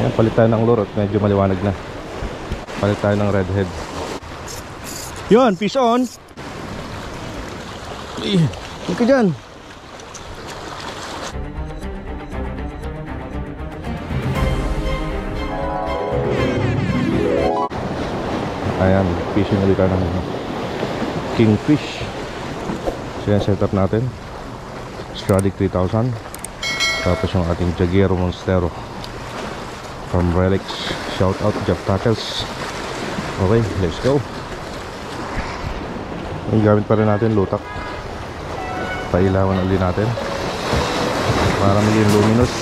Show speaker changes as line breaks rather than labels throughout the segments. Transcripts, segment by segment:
Ayan, palit tayo ng lure at medyo maliwanag na. Palit tayo ng redhead. Yun, fish on. Eh, huwag ka dyan. Ayan, fishing ulit tayo ng kingfish. So yan setup natin. Stradic 3000. Tapos yung ating Jaguero Monstero from Relics. Shout out Jeff Tackles. Okay, let's go. Yung gamit pa rin natin lutak. Pailawan ulit natin. Para maging luminous.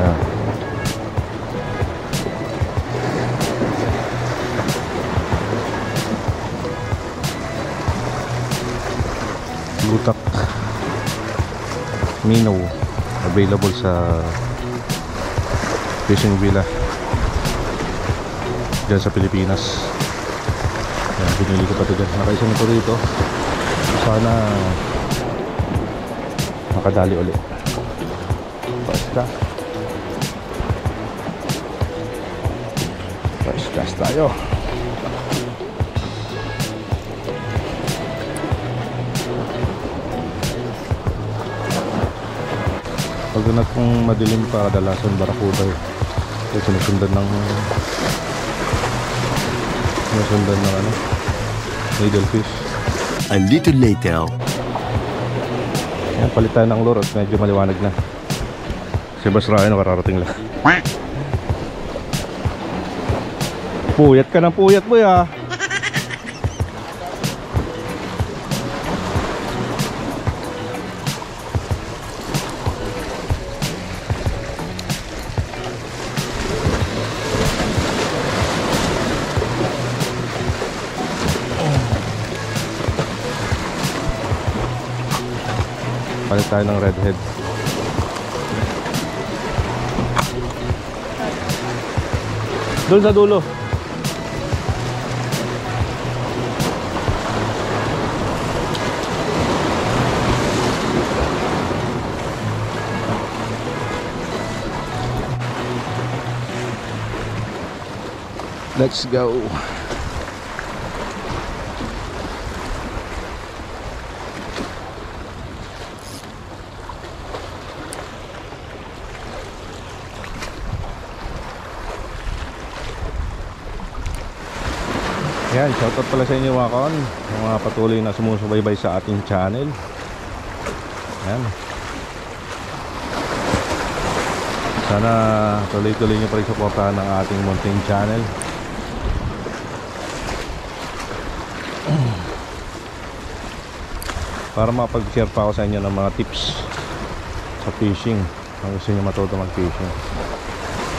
Ayan. lutak minnow available sa fishing villa dyan sa Pilipinas. Yan, binili ko pa ito dyan. Nakaisa nito dito. Sana makadali ulit basta basta tayo pag na kung madilim pa kadalasan barakuda eh. Kasi sinusundan ng sinusundan ng ano needlefish
A little later.
yan palit tayo ng lure at medyo maliwanag na. Si Boss Ryan nakararating lang. Puyat ka ng puyat mo ya palit tayo ng redhead doon sa dulo Let's go. Yan, shoutout pala sa inyo mga kaon. Mga patuloy na sumusubaybay sa ating channel. Yan Sana tuloy-tuloy nyo pa rin supportahan ng ating mountain channel. Para makapag-share pa ako sa inyo ng mga tips Sa fishing. Kung gusto nyo matuto mag-fishing.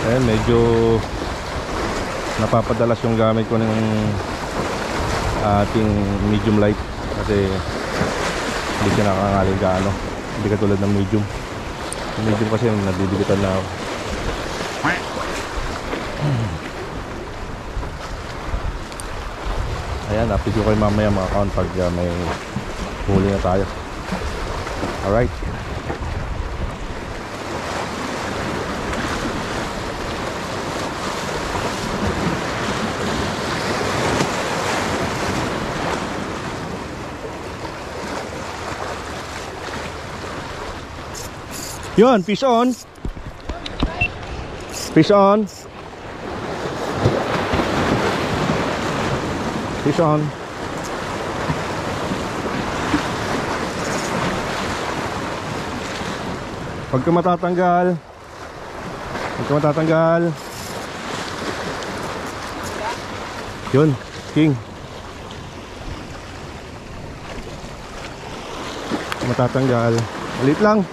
Ayan, medyo napapadalas yung gamit ko ng ating medium light. Kasi hindi siya nakangaling gaano hindi katulad ng medium. Medium kasi nabibigutan na ako. Ayan update ko kayo mamaya mga account pag uh, may huli na tayo. Alright Yun, fish on. Fish on. Fish on. Huwag ka matatanggal. Huwag ka matatanggal. Yun, king. Matatanggal. Malit lang.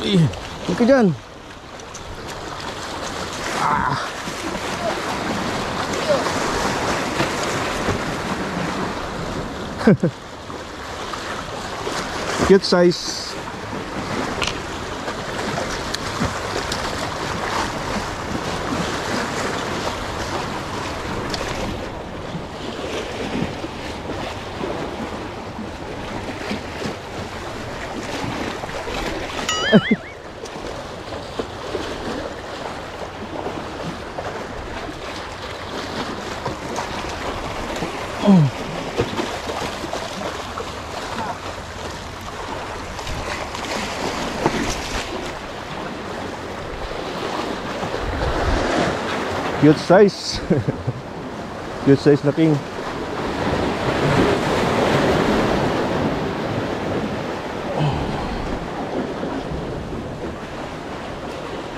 Eh, huwag ka dyan. Ah. Cute size. Cute size. Cute size na king.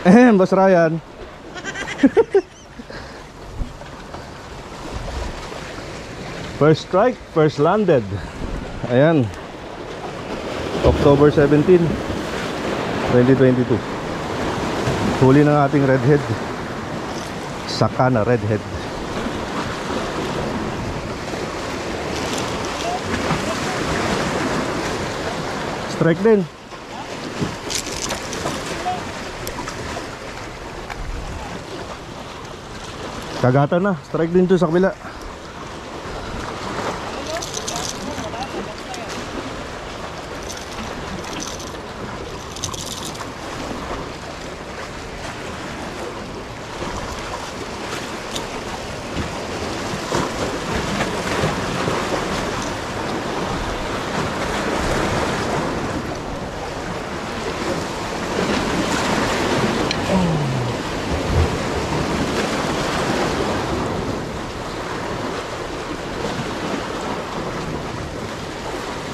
Ehem, Boss Ryan. first strike, first landed. Ayan. October 17, 2022. Huli ng ating redhead. Saka na redhead. Strike din. Kagatan na. Strike din to sa kabila.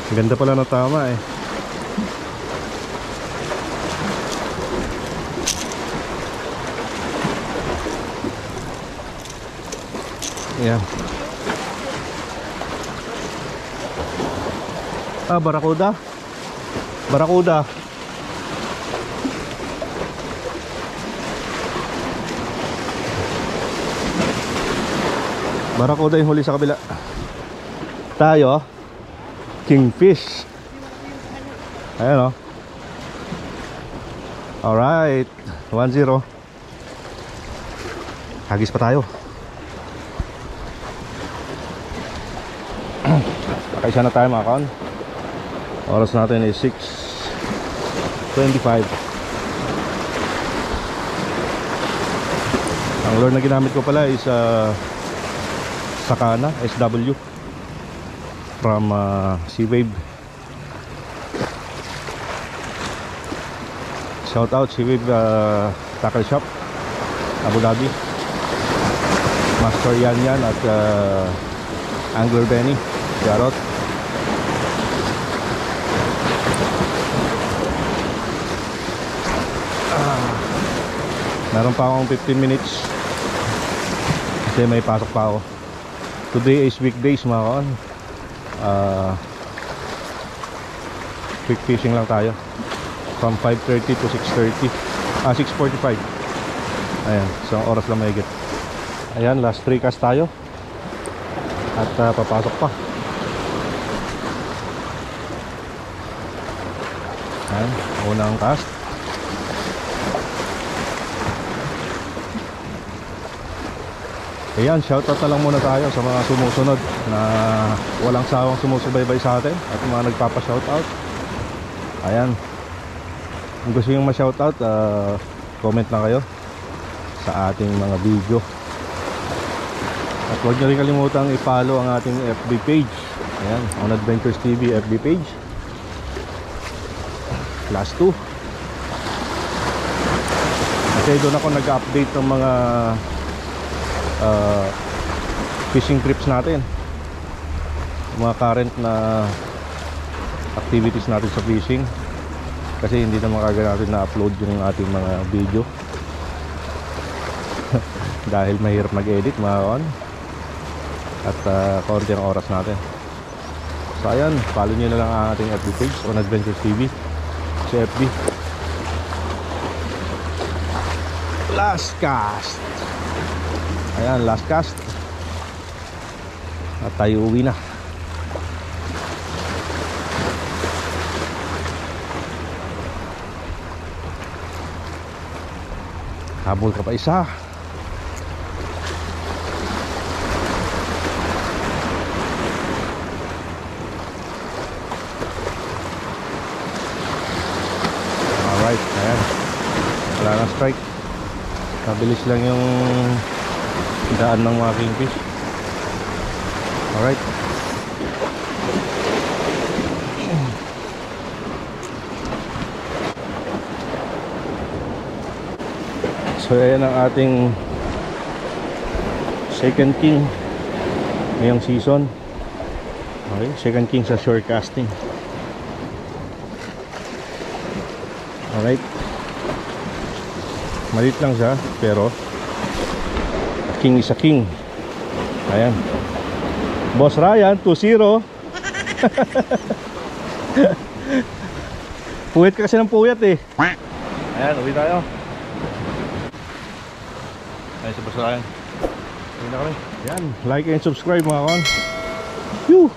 Ganda pala ng tama eh. Yan. Ah, barakuda. Barakuda. Barakuda yung huli sa kabila. Tayo. Kingfish. Ayan o. Alright. 1-0. Hagis pa tayo. Nakaisa na tayo mga kaon. Oras natin is 6.25. Ang lure na ginamit ko pala is uh, Sakana SW from uh, Sea-Wave. Shout out Sea-Wave uh, Tackle Shop Abu Dhabi. Master Yan Yan at uh, Angler Benny. Jarot ah, Meron pa akong 15 minutes. Kasi may pasok pa ako. Today is weekdays mga kaon uh, quick fishing lang tayo. From 5.30 to 6.30 ah 6.45 ayan isang oras lang mahigit. Ayan last 3 cast tayo. At uh, papasok pa. Ayan unang cast Ayan, shoutout na lang muna tayo sa mga sumusunod na walang sawang sumusubaybay sa atin at mga nagpapa-shoutout. Ayan. Kung gusto nyo ma-shoutout, uh, comment lang kayo sa ating mga video. At huwag nyo rin kalimutang i-follow ang ating FB page. Ayan, On Adventures TV FB page. Last 2. Kasi doon ako nag-update ng mga uh, fishing trips natin. Mga current na activities natin sa fishing. Kasi hindi naman kagad natin na-upload yung ating mga video. Dahil mahirap mag-edit mga kawan at uh, konti ang oras natin. So ayan, follow nyo na lang ang ating FB page on Adventures TV sa FB last cast ayan last cast. At tayo uwi na. Habol ka pa isa. Alright ayan. Wala na strike. Mabilis lang yung daan ng mga kingfish. Alright. So ayan ang ating second king ngayong season. Okay, second king sa shore casting. Alright. Malit lang siya, pero king is a king. Ayan. Boss Ryan, 2-0. Puwit ka kasi ng puyat eh. Ayan, uwi tayo. Ayan si Boss Ryan. Uwi kami. Ayan, like and subscribe mga kon. Phew!